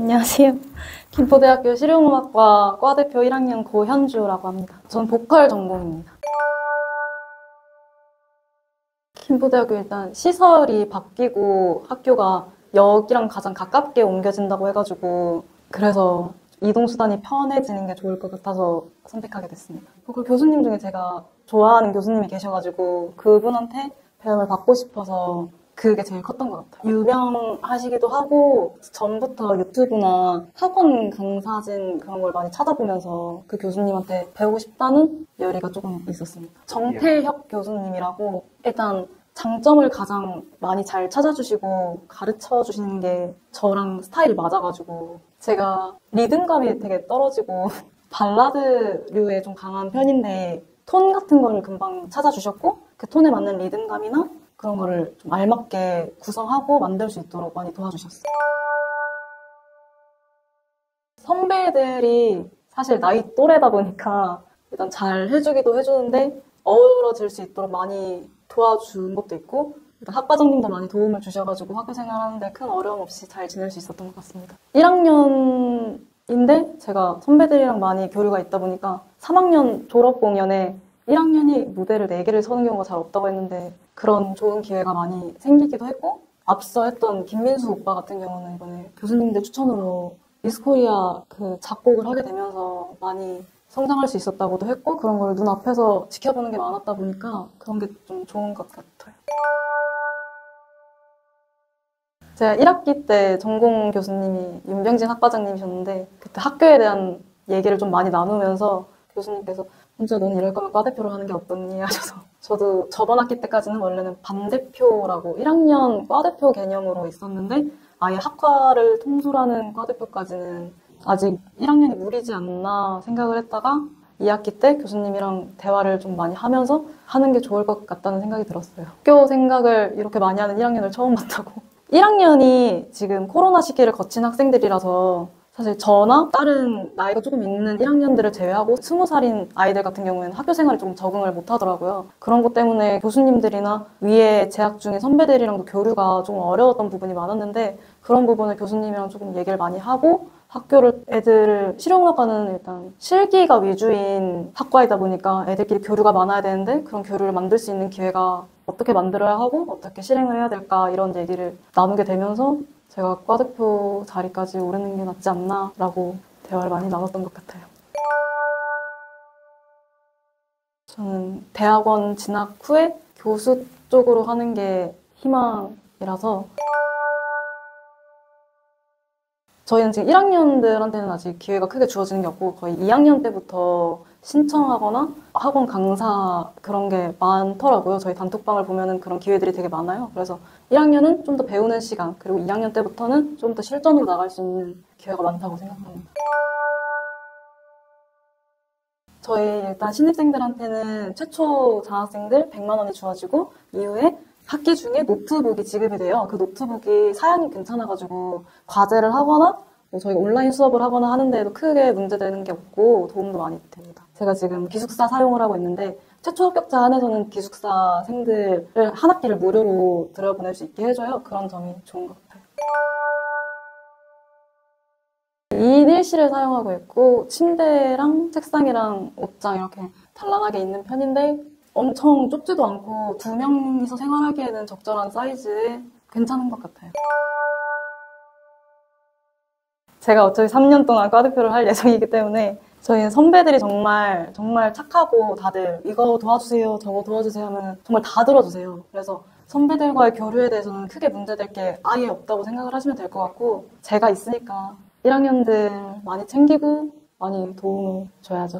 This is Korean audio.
안녕하세요. 김포대학교 실용음악과 과대표 1학년 고현주라고 합니다. 전 보컬 전공입니다. 김포대학교 일단 시설이 바뀌고 학교가 여기랑 가장 가깝게 옮겨진다고 해가지고 그래서 이동수단이 편해지는 게 좋을 것 같아서 선택하게 됐습니다. 보컬 교수님 중에 제가 좋아하는 교수님이 계셔가지고 그분한테 배움을 받고 싶어서 그게 제일 컸던 것 같아요. 유명하시기도 하고 전부터 유튜브나 학원 강사진 그런 걸 많이 찾아보면서 그 교수님한테 배우고 싶다는 열의가 조금 있었습니다. 정태혁 교수님이라고 일단 장점을 가장 많이 잘 찾아주시고 가르쳐 주시는 게 저랑 스타일이 맞아가지고 제가 리듬감이 되게 떨어지고 발라드류에 좀 강한 편인데 톤 같은 거를 금방 찾아주셨고 그 톤에 맞는 리듬감이나 그런 거를 좀 알맞게 구성하고 만들 수 있도록 많이 도와주셨어요. 선배들이 사실 나이 또래다 보니까 일단 잘 해주기도 해주는데 어우러질 수 있도록 많이 도와준 것도 있고 일단 학과장님도 많이 도움을 주셔가지고 학교 생활하는데 큰 어려움 없이 잘 지낼 수 있었던 것 같습니다. 1학년인데 제가 선배들이랑 많이 교류가 있다 보니까 3학년 졸업 공연에 1학년이 무대를 4개를 서는 경우가 잘 없다고 했는데 그런 좋은 기회가 많이 생기기도 했고 앞서 했던 김민수 오빠 같은 경우는 이번에 교수님들 추천으로 미스코리아 그 작곡을 하게 되면서 많이 성장할 수 있었다고도 했고 그런 걸 눈앞에서 지켜보는 게 많았다 보니까 그런 게 좀 좋은 것 같아요. 제가 1학기 때 전공 교수님이 윤병진 학과장님이셨는데 그때 학교에 대한 얘기를 좀 많이 나누면서 교수님께서 혼자 넌 이럴 거면 과대표를 하는 게 어떻니 하셔서 저도 저번 학기 때까지는 원래는 반대표라고 1학년 과대표 개념으로 있었는데 아예 학과를 통솔하는 과대표까지는 아직 1학년이 무리지 않나 생각을 했다가 2학기 때 교수님이랑 대화를 좀 많이 하면서 하는 게 좋을 것 같다는 생각이 들었어요. 학교 생각을 이렇게 많이 하는 1학년을 처음 봤다고. 1학년이 지금 코로나 시기를 거친 학생들이라서 사실 저나 다른 나이가 조금 있는 1학년들을 제외하고 20살인 아이들 같은 경우에는 학교 생활에 좀 적응을 못 하더라고요. 그런 것 때문에 교수님들이나 위에 재학 중에 선배들이랑도 교류가 좀 어려웠던 부분이 많았는데 그런 부분을 교수님이랑 조금 얘기를 많이 하고 학교를 애들을 실용음악과는 일단 실기가 위주인 학과이다 보니까 애들끼리 교류가 많아야 되는데 그런 교류를 만들 수 있는 기회가 어떻게 만들어야 하고 어떻게 실행을 해야 될까 이런 얘기를 나누게 되면서 제가 과대표 자리까지 오르는 게 낫지 않나라고 대화를 많이 나눴던 것 같아요. 저는 대학원 진학 후에 교수 쪽으로 하는 게 희망이라서 저희는 지금 1학년들한테는 아직 기회가 크게 주어지는 게 없고 거의 2학년 때부터 신청하거나 학원 강사 그런 게 많더라고요. 저희 단톡방을 보면은 그런 기회들이 되게 많아요. 그래서 1학년은 좀 더 배우는 시간, 그리고 2학년 때부터는 좀 더 실전으로 나갈 수 있는 기회가 많다고 생각합니다. 저희 일단 신입생들한테는 최초 장학생들 100만 원이 주어지고 이후에 학기 중에 노트북이 지급이 돼요. 그 노트북이 사양이 괜찮아가지고 과제를 하거나 뭐 저희가 온라인 수업을 하거나 하는데도 크게 문제되는 게 없고 도움도 많이 됩니다. 제가 지금 기숙사 사용을 하고 있는데 최초 합격자 안에서는 기숙사생들을 한 학기를 무료로 들여보낼 수 있게 해줘요. 그런 점이 좋은 것 같아요. 2인 1실을 사용하고 있고 침대랑 책상이랑 옷장 이렇게 단란하게 있는 편인데 엄청 좁지도 않고 두 명이서 생활하기에는 적절한 사이즈에 괜찮은 것 같아요. 제가 어차피 3년 동안 과대표를 할 예정이기 때문에 저희는 선배들이 정말 정말 착하고 다들 이거 도와주세요 저거 도와주세요 하면 정말 다 들어주세요. 그래서 선배들과의 교류에 대해서는 크게 문제될 게 아예 없다고 생각을 하시면 될 것 같고 제가 있으니까 1학년들 많이 챙기고 많이 도움을 줘야죠.